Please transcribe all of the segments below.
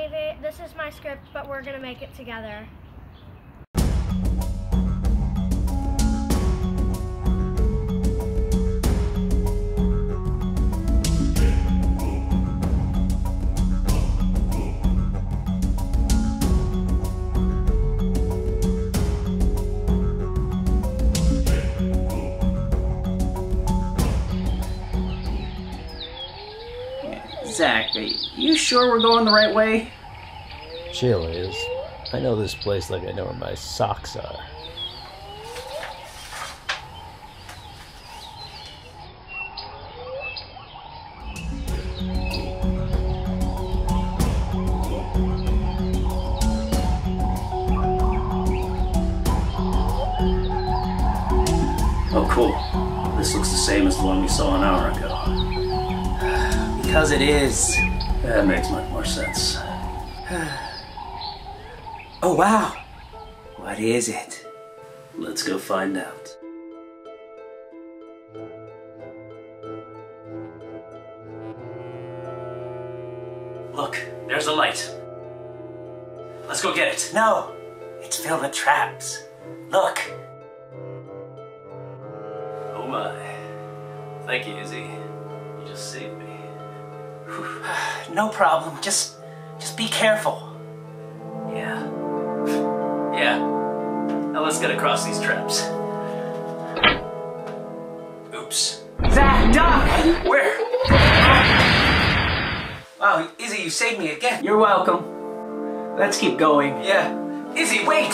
Evie. This is my script, but we're gonna make it together. Zach, are you sure we're going the right way? Chill is. I know this place like I know where my socks are. Oh, cool. This looks the same as the one we saw an hour ago. Because it is. That makes much more sense. Oh, wow. What is it? Let's go find out. Look, there's a light. Let's go get it. No, it's filled with traps. Look. Oh my. Thank you, Izzy. You just saved me. No problem. Just, just be careful. Yeah. Yeah. Now let's get across these traps. Oops. Zach, Doc! Where? Wow, Izzy, you saved me again. You're welcome. Let's keep going. Yeah. Izzy, wait!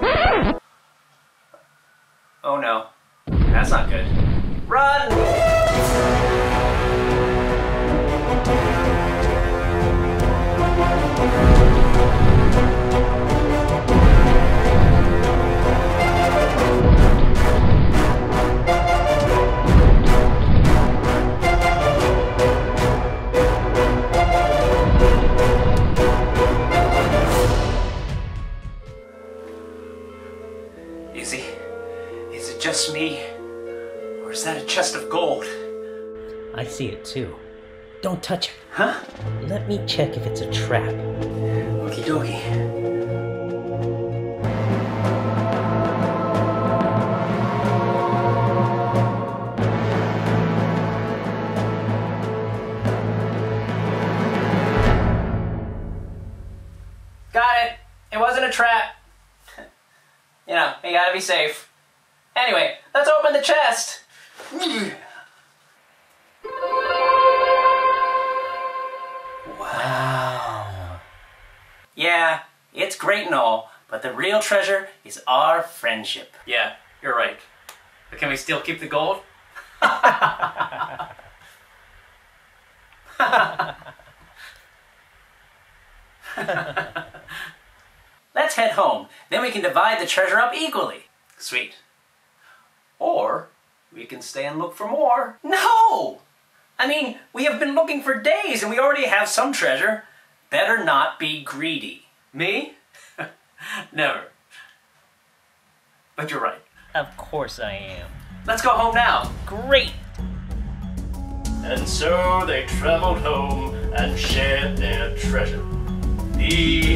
Oh no. That's not good. Run! It just me? Or is that a chest of gold? I see it too. Don't touch it. Huh? Let me check if it's a trap. Okie dokie. Got it. It wasn't a trap. you know, you gotta be safe. Anyway, let's open the chest. Wow. Yeah, it's great and all, but the real treasure is our friendship. Yeah, you're right. But can we still keep the gold? Let's head home. Then we can divide the treasure up equally. Sweet. Or we can stay and look for more. No! I mean, we have been looking for days and we already have some treasure. Better not be greedy. Me? Never. But you're right. Of course I am. Let's go home now. Great! And so they traveled home and shared their treasure. The